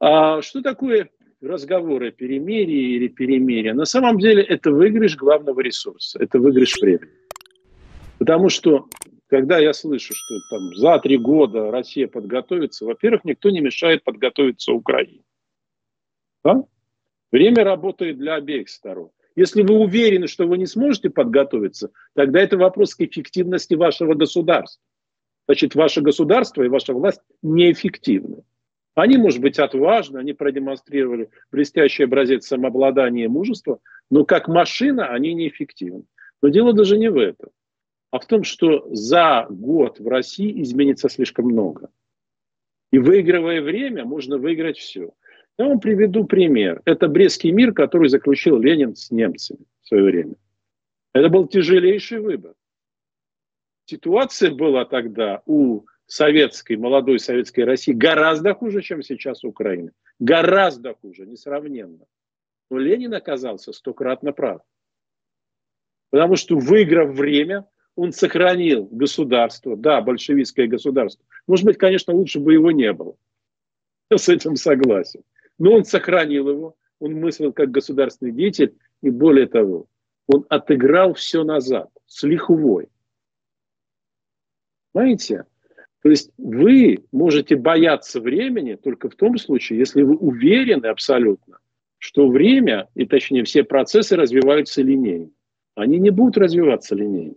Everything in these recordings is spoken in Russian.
А что такое разговоры о перемирии или перемирие? На самом деле это выигрыш главного ресурса, это выигрыш времени. Потому что, когда я слышу, что там за три года Россия подготовится, во-первых, никто не мешает подготовиться Украине. Да? Время работает для обеих сторон. Если вы уверены, что вы не сможете подготовиться, тогда это вопрос к эффективности вашего государства. Значит, ваше государство и ваша власть неэффективны. Они, может быть, отважны, они продемонстрировали блестящий образец самообладания и мужества, но как машина они неэффективны. Но дело даже не в этом, а в том, что за год в России изменится слишком много. И выигрывая время, можно выиграть все. Я вам приведу пример. Это Брестский мир, который заключил Ленин с немцами в свое время. Это был тяжелейший выбор. Ситуация была тогда у советской, молодой советской России гораздо хуже, чем сейчас Украина. Гораздо хуже, несравненно. Но Ленин оказался стократно прав. Потому что, выиграв время, он сохранил государство, да, большевистское государство. Может быть, конечно, лучше бы его не было. Я с этим согласен. Но он сохранил его, он мыслил как государственный деятель, и более того, он отыграл все назад, с лихвой. Понимаете? То есть вы можете бояться времени только в том случае, если вы уверены абсолютно, что время, и точнее все процессы развиваются линейно. Они не будут развиваться линейно.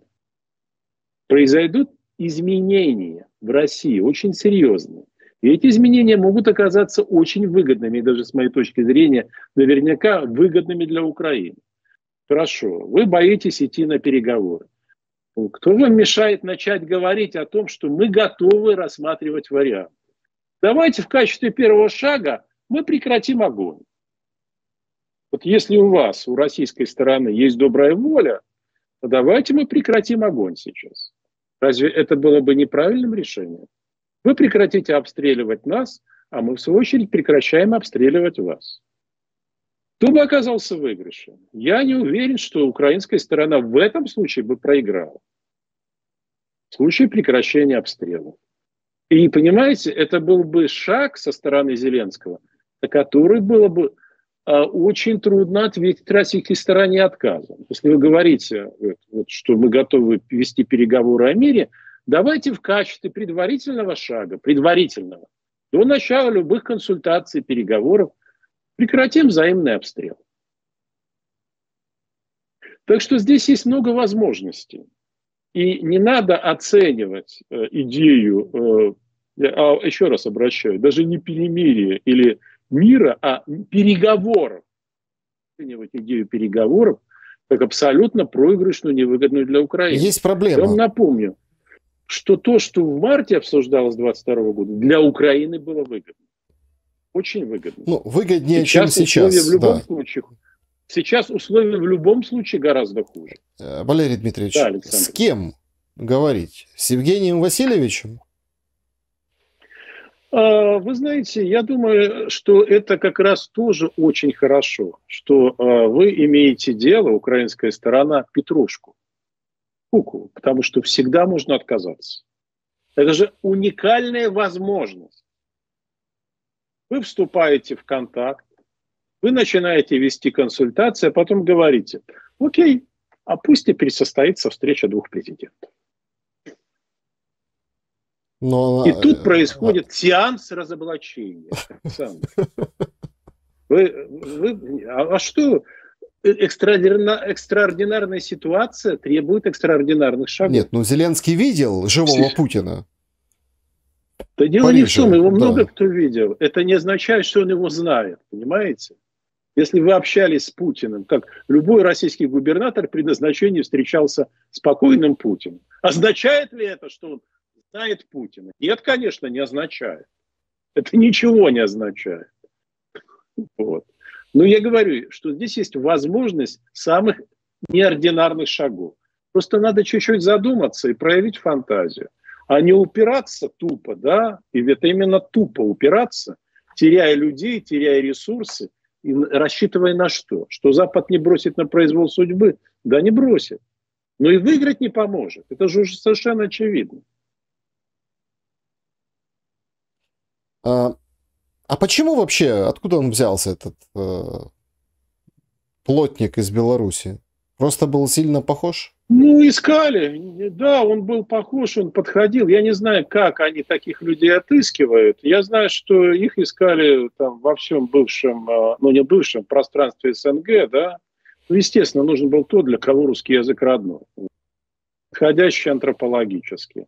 Произойдут изменения в России очень серьезные. И эти изменения могут оказаться очень выгодными, и даже с моей точки зрения, наверняка выгодными для Украины. Хорошо, вы боитесь идти на переговоры. Кто вам мешает начать говорить о том, что мы готовы рассматривать варианты? Давайте в качестве первого шага мы прекратим огонь. Вот если у вас, у российской стороны есть добрая воля, то давайте мы прекратим огонь сейчас. Разве это было бы неправильным решением? Вы прекратите обстреливать нас, а мы, в свою очередь, прекращаем обстреливать вас. Кто бы оказался выигрышем? Я не уверен, что украинская сторона в этом случае бы проиграла. В случае прекращения обстрелов. И понимаете, это был бы шаг со стороны Зеленского, на который было бы а, очень трудно ответить российской стороне отказом. Если вы говорите, вот, что мы готовы вести переговоры о мире – Давайте в качестве предварительного шага, предварительного, до начала любых консультаций, переговоров, прекратим взаимный обстрел. Так что здесь есть много возможностей. И не надо оценивать э, идею, э, а, еще раз обращаю, даже не перемирия или мира, а переговоров. Оценивать идею переговоров как абсолютно проигрышную, невыгодную для Украины. Есть проблема. Я вам напомню, что то, что в марте обсуждалось 2022 года, для Украины было выгодно. Очень выгодно. Ну, выгоднее, сейчас чем сейчас. В любом да. случае, сейчас условия в любом случае гораздо хуже. Э, Валерий Дмитриевич, да, с кем говорить? С Евгением Васильевичем? А, вы знаете, я думаю, что это как раз тоже очень хорошо, что а, вы имеете дело, украинская сторона, Петрушку куклу, потому что всегда можно отказаться. Это же уникальная возможность. Вы вступаете в контакт, вы начинаете вести консультации, а потом говорите, окей, а пусть теперь состоится встреча двух президентов. Но... И тут происходит а... сеанс разоблачения. Вы, вы, а, а что? экстраординарная ситуация требует экстраординарных шагов. Нет, ну Зеленский видел живого Путина. Да дело Париже, не в том, его да. много кто видел. Это не означает, что он его знает, понимаете? Если вы общались с Путиным, как любой российский губернатор при назначении встречался с покойным Путиным, означает ли это, что он знает Путина? Нет, конечно, не означает. Это ничего не означает. Вот. Но я говорю, что здесь есть возможность самых неординарных шагов. Просто надо чуть-чуть задуматься и проявить фантазию, а не упираться тупо, да, и это именно тупо упираться, теряя людей, теряя ресурсы, и рассчитывая на что? Что Запад не бросит на произвол судьбы? Да, не бросит. Но и выиграть не поможет. Это же уже совершенно очевидно. А, А почему вообще, откуда он взялся, этот э, плотник из Беларуси? Просто был сильно похож? Ну, искали. Да, он был похож, он подходил. Я не знаю, как они таких людей отыскивают. Я знаю, что их искали там во всем бывшем, э, ну, не бывшем пространстве СНГ, да. Ну, естественно, нужен был тот, для кого русский язык родной. Подходящий антропологически.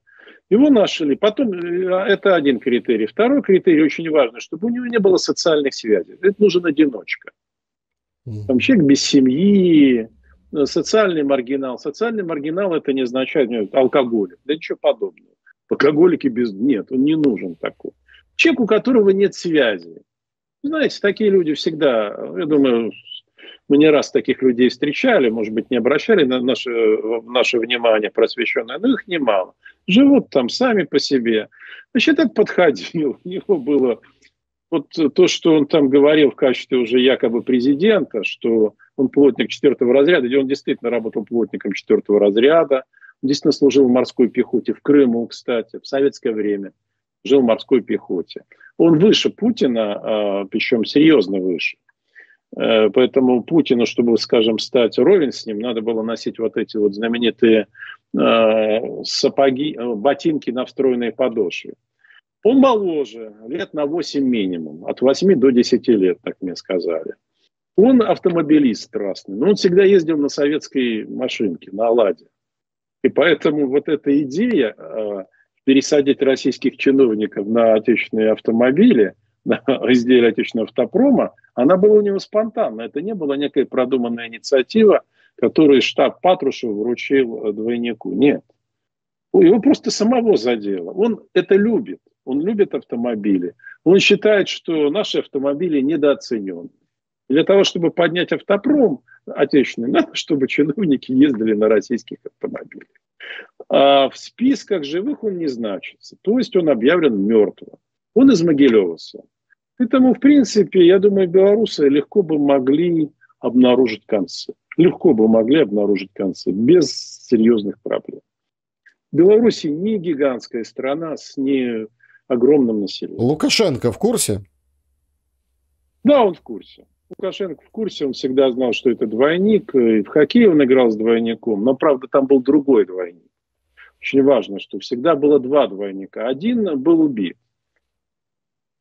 Его нашли. Потом, э, это один критерий. Второй критерий очень важный, чтобы у него не было социальных связей. Это нужен одиночка. Там человек без семьи, социальный маргинал. Социальный маргинал это не означает нет, алкоголик. Да ничего подобного. Алкоголики без... Нет, он не нужен такой. Человек, у которого нет связи. Знаете, такие люди всегда, я думаю, мы не раз таких людей встречали, может быть, не обращали на наше, наше внимание просвещенное, но их немало. Живут там сами по себе. Значит, этот подходил, у него было вот то, что он там говорил в качестве уже якобы президента, что он плотник четвертого разряда, и он действительно работал плотником четвертого разряда, он действительно служил в морской пехоте, в Крыму, кстати, в советское время жил в морской пехоте. Он выше Путина, а, причем серьезно выше. Э, поэтому Путину, чтобы, скажем, стать ровен с ним, надо было носить вот эти вот знаменитые э, сапоги, э, ботинки на встроенной подошве. Он моложе, лет на 8 минимум, от 8 до 10 лет, так мне сказали. Он автомобилист страстный, но он всегда ездил на советской машинке, на «Аладе». И поэтому вот эта идея э, пересадить российских чиновников на отечественные автомобили – изделия отечественного автопрома, она была у него спонтанна. Это не была некая продуманная инициатива, которую штаб Патрушев вручил двойнику. Нет. Его просто самого задело. Он это любит. Он любит автомобили. Он считает, что наши автомобили недооценены. Для того, чтобы поднять автопром отечественный, надо, чтобы чиновники ездили на российских автомобилях. А в списках живых он не значится. То есть он объявлен мертвым. Он из Могилеваса. Поэтому, в принципе, я думаю, белорусы легко бы могли обнаружить концы. Легко бы могли обнаружить концы, без серьезных проблем. Беларусь не гигантская страна с не огромным населением. Лукашенко в курсе? Да, он в курсе. Лукашенко в курсе, он всегда знал, что это двойник. И в хоккей он играл с двойником, но, правда, там был другой двойник. Очень важно, что всегда было два двойника. Один был убит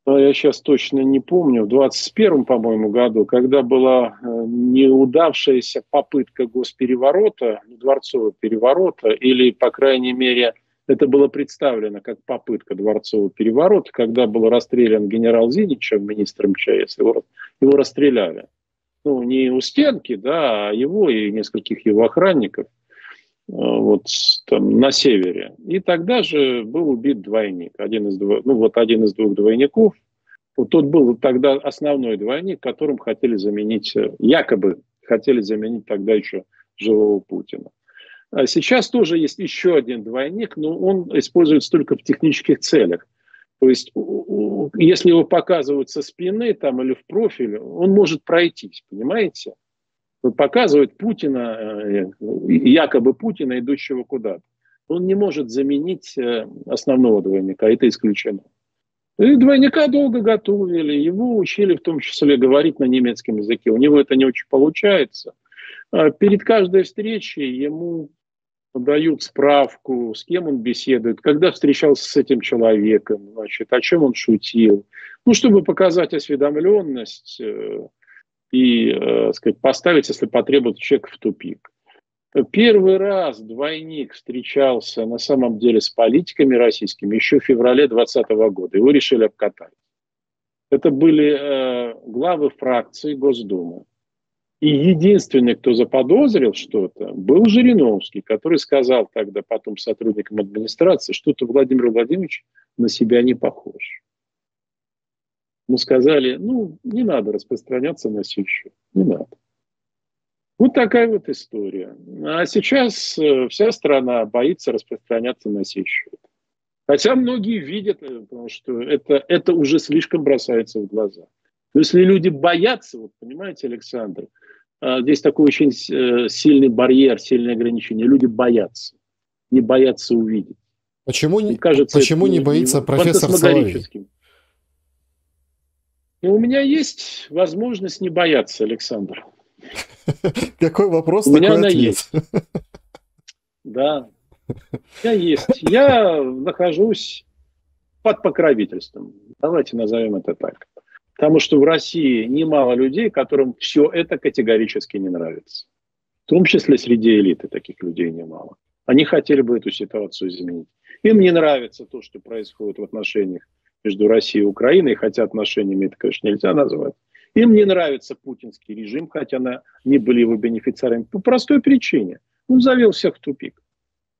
я сейчас точно не помню, в 21 по-моему, году, когда была э, неудавшаяся попытка госпереворота, дворцового переворота, или, по крайней мере, это было представлено как попытка дворцового переворота, когда был расстрелян генерал Зиничев, министр МЧС, его, его расстреляли. Ну, не у стенки, да, а его и нескольких его охранников – Э, вот там на севере. И тогда же был убит двойник, один из, дво... ну, вот один из двух двойников. Вот тот был тогда основной двойник, которым хотели заменить, э, якобы хотели заменить тогда еще живого Путина. А сейчас тоже есть еще один двойник, но он используется только в технических целях. То есть, если его показывают со спины там, или в профиль, он может пройтись, понимаете? показывает Путина, э, якобы Путина, идущего куда-то. Он не может заменить э, основного двойника, это исключено. И двойника долго готовили, его учили в том числе говорить на немецком языке. У него это не очень получается. А перед каждой встречей ему дают справку, с кем он беседует, когда встречался с этим человеком, значит, о чем он шутил. Ну, чтобы показать осведомленность, э, и, э, сказать, поставить, если потребуется, человека в тупик. Первый раз двойник встречался на самом деле с политиками российскими еще в феврале 2020 года. Его решили обкатать. Это были э, главы фракции Госдумы. И единственный, кто заподозрил что-то, был Жириновский, который сказал тогда потом сотрудникам администрации, что-то Владимир Владимирович на себя не похож. Мы сказали, ну, не надо распространяться на Сищу, не надо. Вот такая вот история. А сейчас э, вся страна боится распространяться на Сищу. Хотя многие видят, э, потому что это, это уже слишком бросается в глаза. Но если люди боятся, вот понимаете, Александр, здесь такой очень э, сильный барьер, сильное ограничение. Люди боятся, не боятся увидеть. Почему, не, кажется, почему не боится профессор Соловей? Ну, у меня есть возможность не бояться, Александр. Какой вопрос, У меня она есть. Да, у меня есть. Я нахожусь под покровительством. Давайте назовем это так. Потому что в России немало людей, которым все это категорически не нравится. В том числе среди элиты таких людей немало. Они хотели бы эту ситуацию изменить. Им не нравится то, что происходит в отношениях между Россией и Украиной, хотя отношениями это, конечно, нельзя назвать. Им не нравится путинский режим, хотя они были его бенефициарами. По простой причине. Он завел всех в тупик.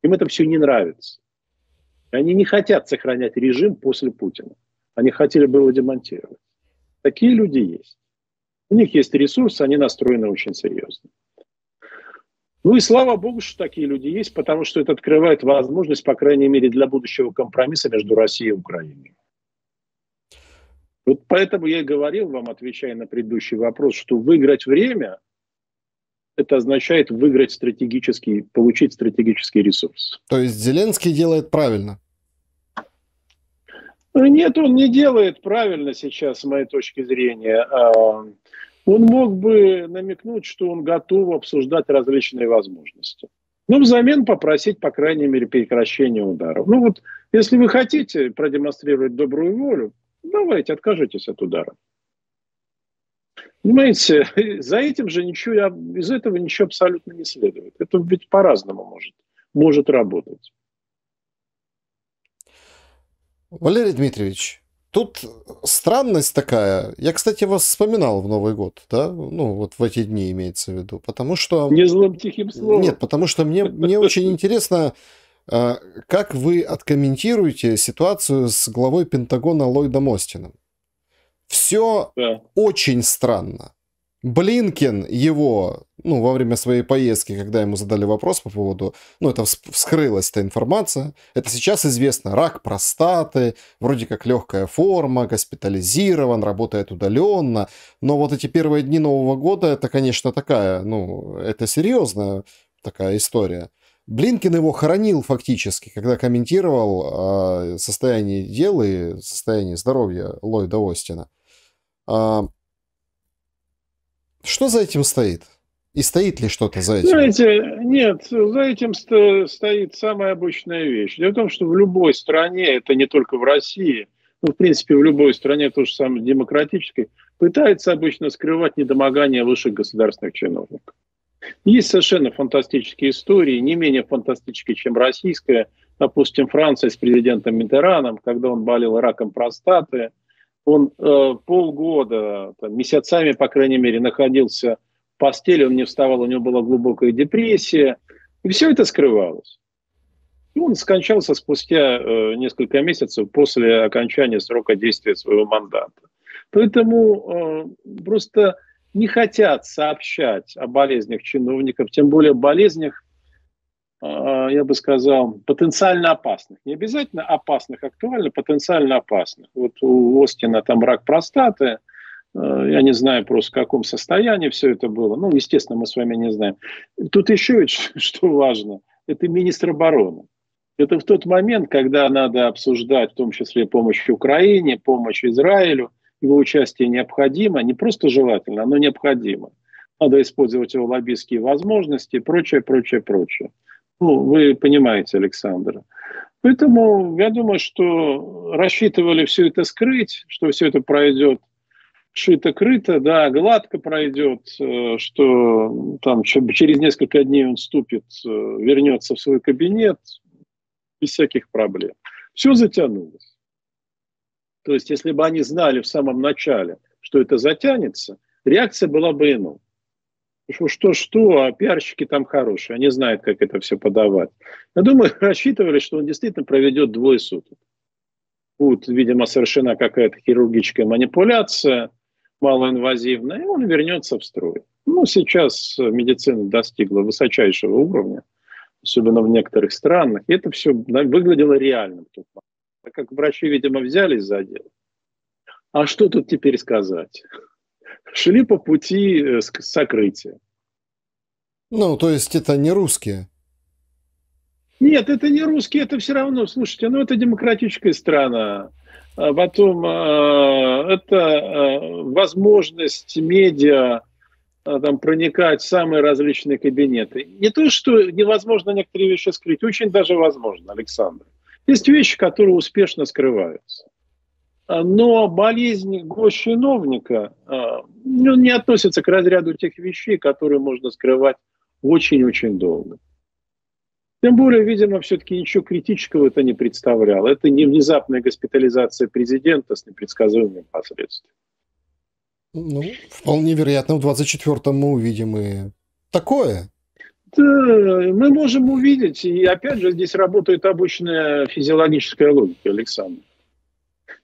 Им это все не нравится. Они не хотят сохранять режим после Путина. Они хотели бы его демонтировать. Такие люди есть. У них есть ресурсы, они настроены очень серьезно. Ну и слава богу, что такие люди есть, потому что это открывает возможность, по крайней мере, для будущего компромисса между Россией и Украиной. Вот поэтому я и говорил вам, отвечая на предыдущий вопрос, что выиграть время – это означает выиграть стратегический, получить стратегический ресурс. То есть Зеленский делает правильно? Нет, он не делает правильно сейчас, с моей точки зрения. А, он мог бы намекнуть, что он готов обсуждать различные возможности. Но взамен попросить, по крайней мере, прекращения ударов. Ну вот, если вы хотите продемонстрировать добрую волю, давайте, откажитесь от удара. Понимаете, за этим же ничего, из этого ничего абсолютно не следует. Это ведь по-разному может, может работать. Валерий Дмитриевич, тут странность такая. Я, кстати, вас вспоминал в Новый год, да? Ну, вот в эти дни имеется в виду. Потому что... Не злым тихим словом. Нет, потому что мне, мне очень интересно, а, как вы откомментируете ситуацию с главой Пентагона Ллойдом Остином? Все да. очень странно. Блинкен его, ну, во время своей поездки, когда ему задали вопрос по поводу, ну, это вскрылась эта информация, это сейчас известно, рак простаты, вроде как легкая форма, госпитализирован, работает удаленно, но вот эти первые дни Нового года, это, конечно, такая, ну, это серьезная такая история. Блинкин его хоронил фактически, когда комментировал э, состояние дел и состояние здоровья Ллойда Остина. Что за этим стоит? И стоит ли что-то за этим? Знаете, нет, за этим стоит самая обычная вещь. Дело в том, что в любой стране, это не только в России, ну, в принципе, в любой стране, то же самое демократической, пытается обычно скрывать недомогание высших государственных чиновников. Есть совершенно фантастические истории, не менее фантастические, чем российская. Допустим, Франция с президентом Митераном, когда он болел раком простаты, он э, полгода, там, месяцами, по крайней мере, находился в постели, он не вставал, у него была глубокая депрессия, и все это скрывалось. И он скончался спустя э, несколько месяцев после окончания срока действия своего мандата. Поэтому э, просто не хотят сообщать о болезнях чиновников, тем более болезнях, я бы сказал, потенциально опасных. Не обязательно опасных, актуально потенциально опасных. Вот у Остина там рак простаты, а, я не знаю просто в каком состоянии все это было. Ну, естественно, мы с вами не знаем. Тут еще что важно, это министр обороны. Это в тот момент, когда надо обсуждать в том числе помощь Украине, помощь Израилю – его участие необходимо, не просто желательно, оно необходимо. Надо использовать его лоббистские возможности и прочее, прочее, прочее. Ну, вы понимаете, Александр. Поэтому я думаю, что рассчитывали все это скрыть, что все это пройдет шито-крыто, да, гладко пройдет, э, что там через несколько дней он ступит, э, вернется в свой кабинет без всяких проблем. Все затянулось. То есть, если бы они знали в самом начале, что это затянется, реакция была бы иной. Что-что, а пиарщики там хорошие, они знают, как это все подавать. Я думаю, рассчитывали, что он действительно проведет двое суток. Будет, видимо, совершена какая-то хирургическая манипуляция, малоинвазивная, и он вернется в строй. Ну, сейчас медицина достигла высочайшего уровня, особенно в некоторых странах, и это все выглядело реальным. Так как врачи, видимо, взялись за дело. А что тут теперь сказать? Шли по пути э, сокрытия. Ну, то есть это не русские? Нет, это не русские, это все равно, слушайте, ну это демократическая страна. а потом это возможность медиа там, проникать в самые различные кабинеты. Не то, что невозможно некоторые вещи скрыть, очень даже возможно, Александр. Есть вещи, которые успешно скрываются. Но болезнь госчиновника ну, не относится к разряду тех вещей, которые можно скрывать очень-очень долго. Тем более, видимо, все-таки ничего критического это не представляло. Это не внезапная госпитализация президента с непредсказуемыми последствиями. Ну, вполне вероятно, в 24-м мы увидим и такое. Да, мы можем увидеть, и опять же здесь работает обычная физиологическая логика, Александр.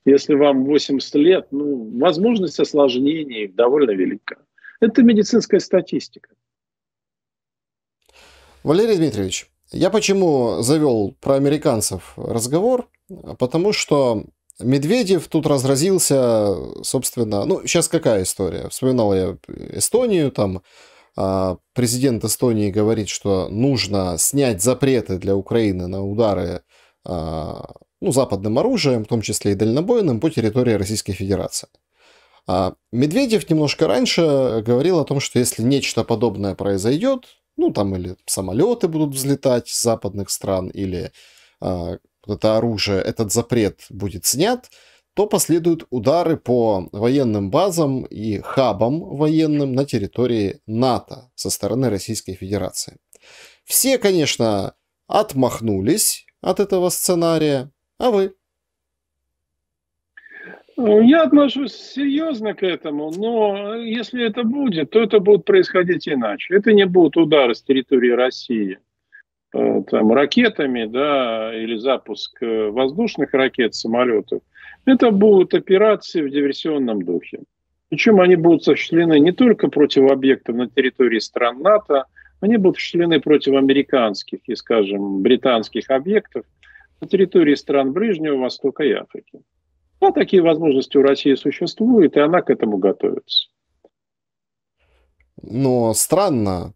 Если вам 80 лет, ну, возможность осложнений довольно велика. Это медицинская статистика. Валерий Дмитриевич, я почему завел про американцев разговор? Потому что Медведев тут разразился, собственно, ну, сейчас какая история? Вспоминал я Эстонию, там а, президент Эстонии говорит, что нужно снять запреты для Украины на удары а, ну, западным оружием, в том числе и дальнобойным, по территории Российской Федерации. А Медведев немножко раньше говорил о том, что если нечто подобное произойдет, ну, там или самолеты будут взлетать с западных стран, или э, это оружие, этот запрет будет снят, то последуют удары по военным базам и хабам военным на территории НАТО со стороны Российской Федерации. Все, конечно, отмахнулись от этого сценария, а вы? Я отношусь серьезно к этому, но если это будет, то это будет происходить иначе. Это не будут удары с территории России э, там, ракетами да, или запуск э, воздушных ракет, самолетов. Это будут операции в диверсионном духе. Причем они будут осуществлены не только против объектов на территории стран НАТО, они будут осуществлены против американских и, скажем, британских объектов на территории стран Ближнего Востока и Африки. А такие возможности у России существуют, и она к этому готовится. Но странно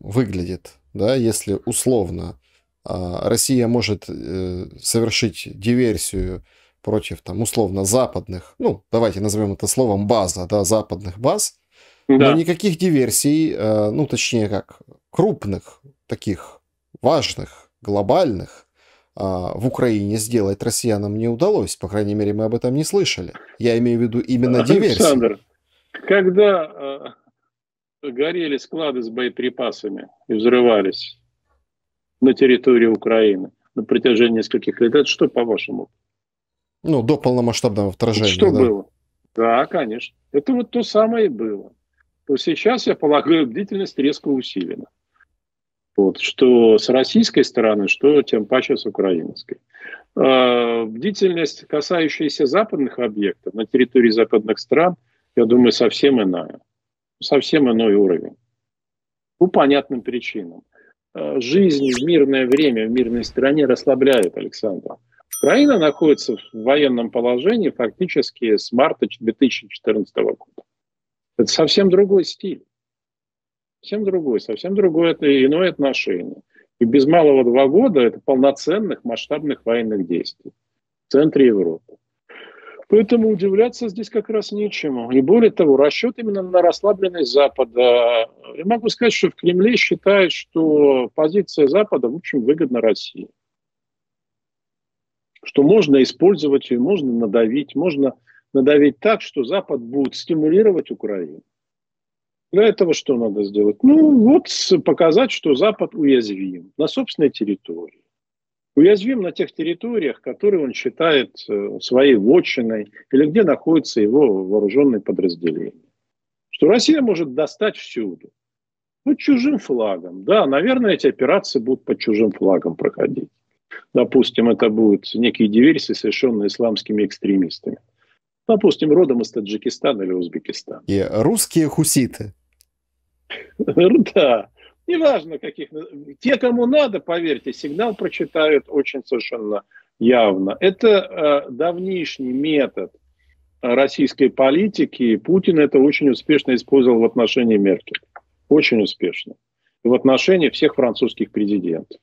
выглядит, да, если условно а, Россия может э, совершить диверсию против, там, условно, западных, ну, давайте назовем это словом база, да, западных баз, да. но никаких диверсий, э, ну, точнее как, крупных, таких важных, глобальных, в Украине сделать россиянам не удалось. По крайней мере, мы об этом не слышали. Я имею в виду именно диверсию. Александр, когда э, горели склады с боеприпасами и взрывались на территории Украины на протяжении нескольких лет, это что, по-вашему? Ну, до полномасштабного вторжения. Что да? было? Да, конечно. Это вот то самое и было. То сейчас, я полагаю, бдительность резко усилена. Вот, что с российской стороны, что тем паче с украинской. А, бдительность, касающаяся западных объектов на территории западных стран, я думаю, совсем иная. Совсем иной уровень. По понятным причинам. А, жизнь в мирное время в мирной стране расслабляет, Александр. Украина находится в военном положении фактически с марта 2014 года. Это совсем другой стиль совсем другой, совсем другое это иное отношение. И без малого два года это полноценных масштабных военных действий в центре Европы. Поэтому удивляться здесь как раз нечему. И более того, расчет именно на расслабленность Запада. Я могу сказать, что в Кремле считают, что позиция Запада, в общем, выгодна России. Что можно использовать ее, можно надавить, можно надавить так, что Запад будет стимулировать Украину. Для этого что надо сделать? Ну, вот показать, что Запад уязвим на собственной территории. Уязвим на тех территориях, которые он считает э, своей вотчиной или где находится его вооруженные подразделения. Что Россия может достать всюду. Под чужим флагом. Да, наверное, эти операции будут под чужим флагом проходить. Допустим, это будут некие диверсии, совершенные исламскими экстремистами. Допустим, родом из Таджикистана или Узбекистана. И русские хуситы. Да, неважно каких. Те, кому надо, поверьте, сигнал прочитают очень совершенно явно. Это э, давнишний метод российской политики. Путин это очень успешно использовал в отношении Меркель. Очень успешно. И в отношении всех французских президентов.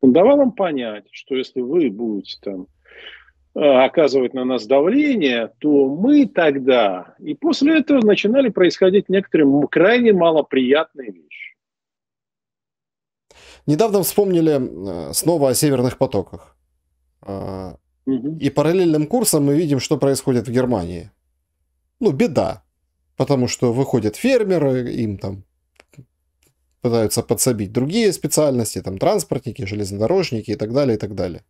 Он давал им понять, что если вы будете там оказывать на нас давление, то мы тогда и после этого начинали происходить некоторые крайне малоприятные вещи. Недавно вспомнили снова о северных потоках. И параллельным курсом мы видим, что происходит в Германии. Ну, беда. Потому что выходят фермеры, им там пытаются подсобить другие специальности, там транспортники, железнодорожники и так далее, и так далее.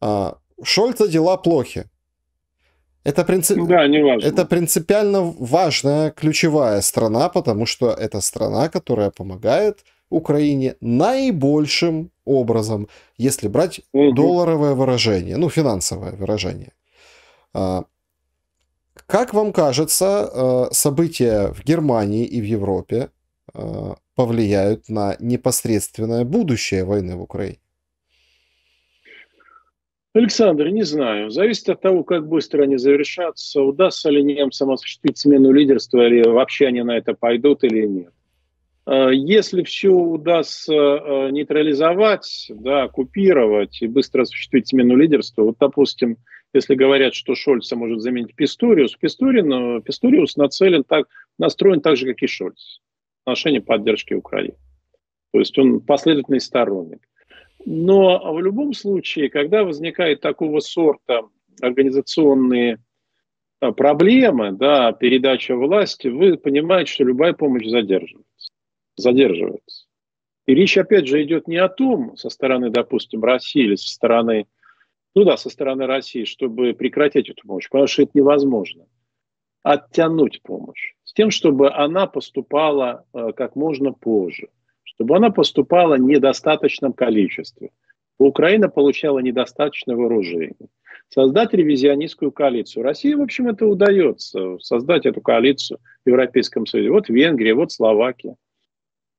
А, Шольца дела плохи. Это, принцип... да, это принципиально важная ключевая страна, потому что это страна, которая помогает Украине наибольшим образом, если брать угу. долларовое выражение, ну, финансовое выражение. А, как вам кажется, э, события в Германии и в Европе э, повлияют на непосредственное будущее войны в Украине? Александр, не знаю. Зависит от того, как быстро они завершатся, удастся ли немцам осуществить смену лидерства, или вообще они на это пойдут или нет. Э, если все удастся нейтрализовать, да, купировать и быстро осуществить смену лидерства, вот, допустим, если говорят, что Шольца может заменить Писториус, Писторин, Писториус нацелен так, настроен так же, как и Шольц в отношении поддержки Украины. То есть он последовательный сторонник. Но в любом случае, когда возникает такого сорта организационные а, проблемы, да, передача власти, вы понимаете, что любая помощь задерживается. Задерживается. И речь, опять же, идет не о том, со стороны, допустим, России или со стороны ну да, со стороны России, чтобы прекратить эту помощь, потому что это невозможно. Оттянуть помощь с тем, чтобы она поступала э, как можно позже, чтобы она поступала в недостаточном количестве. Украина получала недостаточно вооружений. Создать ревизионистскую коалицию. России, в общем, это удается, создать эту коалицию в Европейском Союзе. Вот Венгрия, вот Словакия.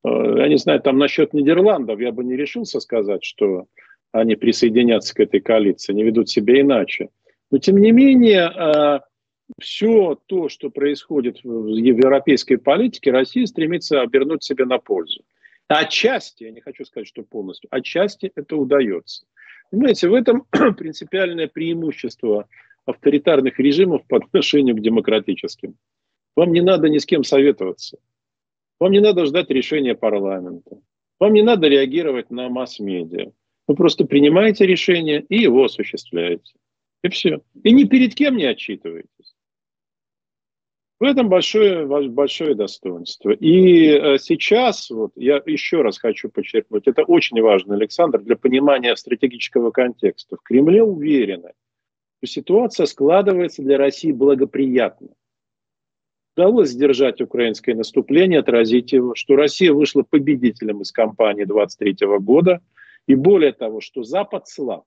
Э, я не знаю, там насчет Нидерландов я бы не решился сказать, что они присоединятся к этой коалиции, они ведут себя иначе. Но тем не менее, э, все то, что происходит в европейской политике, Россия стремится обернуть себе на пользу. Отчасти, я не хочу сказать, что полностью, отчасти это удается. Понимаете, в этом принципиальное преимущество авторитарных режимов по отношению к демократическим. Вам не надо ни с кем советоваться. Вам не надо ждать решения парламента. Вам не надо реагировать на масс-медиа. Вы просто принимаете решение и его осуществляете. И все. И ни перед кем не отчитываетесь. В этом большое, большое достоинство. И э, сейчас, вот, я еще раз хочу подчеркнуть, это очень важно, Александр, для понимания стратегического контекста. В Кремле уверены, что ситуация складывается для России благоприятно. Удалось сдержать украинское наступление, отразить его, что Россия вышла победителем из кампании 23 года – и более того, что Запад слаб.